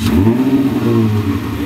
Mm-hmm.